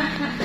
Ha ha ha.